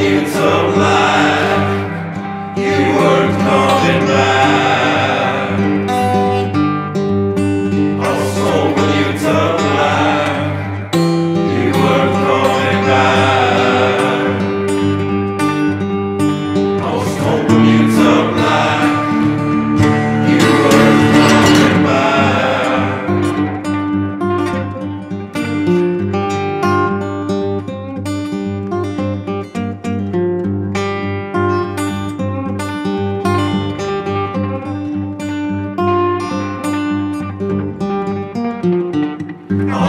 you to blind.